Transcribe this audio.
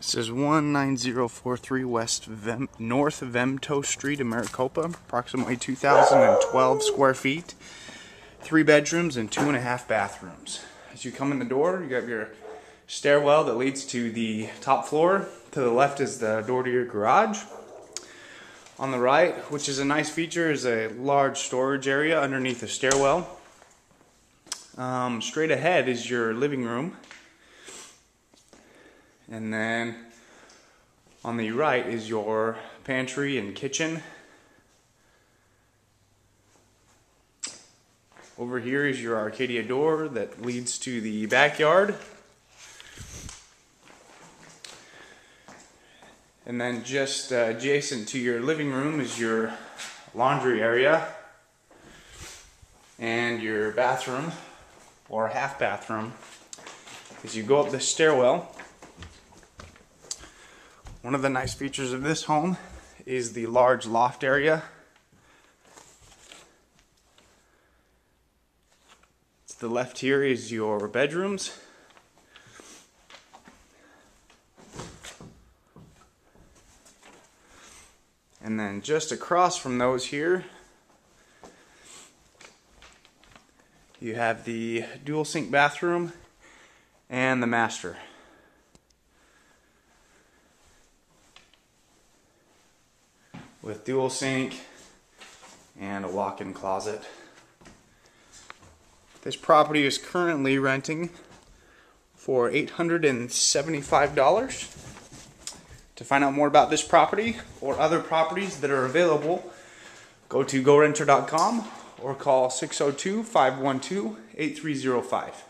This is 19043 West Vem North Vemto Street in Maricopa, approximately 2,012 square feet, three bedrooms and two and a half bathrooms. As you come in the door, you have your stairwell that leads to the top floor. To the left is the door to your garage. On the right, which is a nice feature, is a large storage area underneath the stairwell. Um, straight ahead is your living room. And then on the right is your pantry and kitchen. Over here is your Arcadia door that leads to the backyard. And then just uh, adjacent to your living room is your laundry area and your bathroom or half bathroom. As you go up the stairwell, one of the nice features of this home is the large loft area. To the left here is your bedrooms. And then just across from those here, you have the dual sink bathroom and the master. With dual sink and a walk-in closet. This property is currently renting for $875. To find out more about this property or other properties that are available, go to gorenter.com or call 602 512 8305.